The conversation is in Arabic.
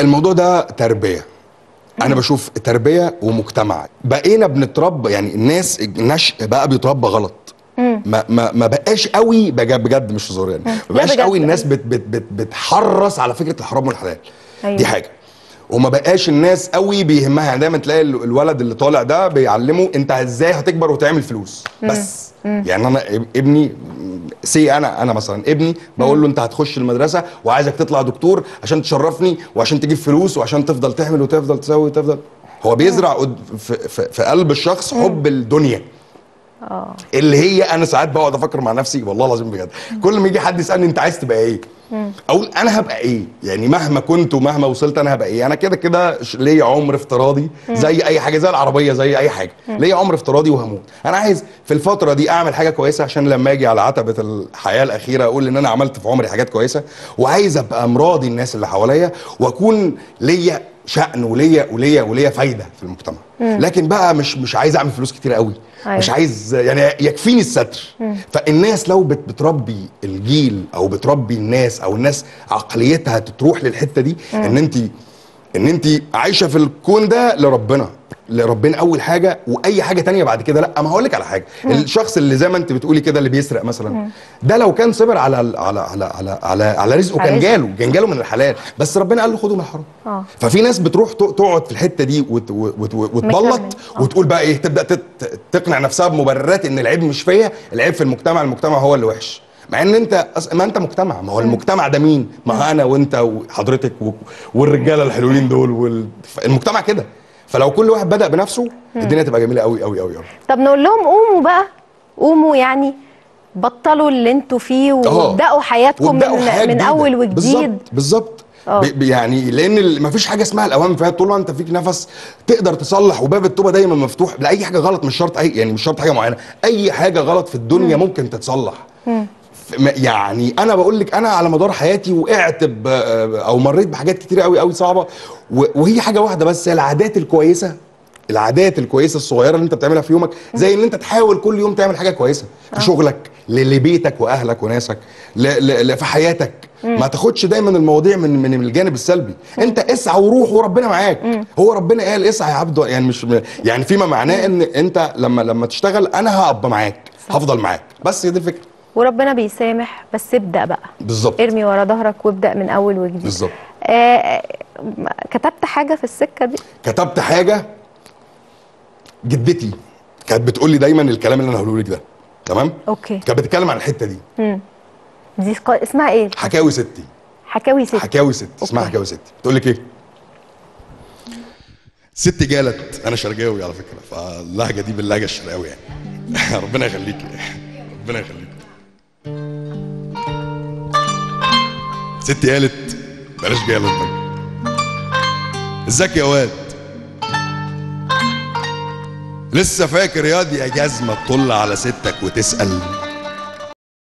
الموضوع ده تربية. أنا بشوف تربية ومجتمع. بقينا بنتربى يعني الناس النشء بقى بيتربى غلط. ما ما ما بقاش قوي بجد بجد مش هزار يعني. ما بقاش. قوي الناس بت بت بت بتحرص على فكرة الحرام والحلال. أيوة. دي حاجة. وما بقاش الناس قوي بيهمها. يعني دايما تلاقي ال- الولد اللي طالع ده بيعلمه انت إزاي هتكبر وتعمل فلوس. بس. يعني أنا إب- ابني سي أنا أنا مثلا ابني بقول له انت هتخش المدرسة وعايزك تطلع دكتور عشان تشرفني وعشان تجيب فلوس وعشان تفضل تعمل وتفضل تسوي وتفضل. هو بيزرع في, قلب الشخص حب الدنيا. آه. اللي هي أنا ساعات بقعد أفكر مع نفسي والله العظيم بجد. كل ما يجي حد يسألني انت عايز تبقى إيه؟ أقول أنا هبقى إيه؟ يعني مهما كنت ومهما وصلت أنا هبقى إيه؟ أنا كده كده ليا عمر افتراضي زي أي حاجة زي العربية زي أي حاجة. ليا عمر افتراضي وهموت. أنا عايز في الفترة دي أعمل حاجة كويسة عشان لما أجي على عتبة الحياة الأخيرة أقول إن أنا عملت في عمري حاجات كويسة وعايز أبقى مراضي الناس اللي حواليا وأكون ليا شأن وليا وليا وليا فايدة في المجتمع. لكن بقى مش مش عايز أعمل فلوس كتير قوي. أيوة. مش عايز يعني يكفيني الستر. فالناس لو بت بتربي الجيل أو بتربي الناس أو الناس عقليتها تروح للحتة دي إن انت إن انت عايشة في الكون ده لربنا. لربنا أول حاجة وأي حاجة تانية بعد كده لأ ما هقول لك على حاجة. الشخص اللي زي ما أنت بتقولي كده اللي بيسرق مثلا ده لو كان صبر على على على على على, على رزقه كان. جاله كان جاله من الحلال. بس ربنا قال له خده من الحرام. آه. ففي ناس بتروح تقعد في الحتة دي وت- وت- وتبلط. آه. وتقول بقى إيه تبدأ تقنع نفسها بمبررات إن العيب مش فيا العيب في المجتمع المجتمع هو اللي وحش. مع إن أنت أص- ما أنت مجتمع ما هو المجتمع ده مين؟ ما أنا وأنت وحضرتك و- والرجالة الحلوين دول وال... المجتمع كده. فلو كل واحد بدأ بنفسه الدنيا تبقى جميلة قوي قوي قوي قوي طب نقول لهم قوموا بقى قوموا يعني بطلوا اللي أنتوا فيه. وابدأوا حياتكم وابدأوا من, من. أول وجديد. بالظبط آه. يعني لأن ال- مفيش حاجة اسمها الاوامر فيها طول ما أنت فيك نفس تقدر تصلح. وباب التوبة دايما مفتوح. لأي حاجة غلط مش شرط اي يعني مش شرط حاجة معينة. أي حاجة غلط في الدنيا ممكن تتصلح. ما- يعني أنا بقول لك أنا على مدار حياتي وقعت أو مريت بحاجات كتير قوي قوي صعبة. وهي حاجة واحدة بس هي العادات الكويسة. العادات الكويسة الصغيرة اللي أنت بتعملها في يومك زي إن أنت تحاول كل يوم تعمل حاجة كويسة في شغلك ل- لبيتك وأهلك وناسك ل- ل- ل- في حياتك. ما تاخدش دايما المواضيع من من الجانب السلبي. أنت اسعى وروح وربنا معاك. هو ربنا قال اسعى يا عبد يعني مش يعني فيما معناه إن أنت لما لما تشتغل أنا هبقى معاك هفضل معاك. بس هي دي الفكرة. وربنا بيسامح بس ابدأ بقى. بالظبط. ارمي ورا ظهرك وابدأ من أول وجديد. بالظبط. آه آه، كتبت حاجة في السكة دي؟ كتبت حاجة جدتي كانت بتقول لي دايما الكلام اللي أنا هقوله لك ده. تمام؟ okay. كانت بتتكلم عن الحتة دي. دي ق- اسمها إيه؟ حكاوي ستي. حكاوي ستي حكاوي ستي اسمها. حكاوي ستي بتقول لك إيه؟ ستي جالت. أنا شرقاوي على فكرة. فاللهجة دي باللهجة الشرقاوي يعني. ربنا يخليكي ربنا يخليكي ستي قالت بلاش جالت بقى إزيك يا واد؟ لسه فاكر ياض يا جزمه تطل على ستك وتسأل.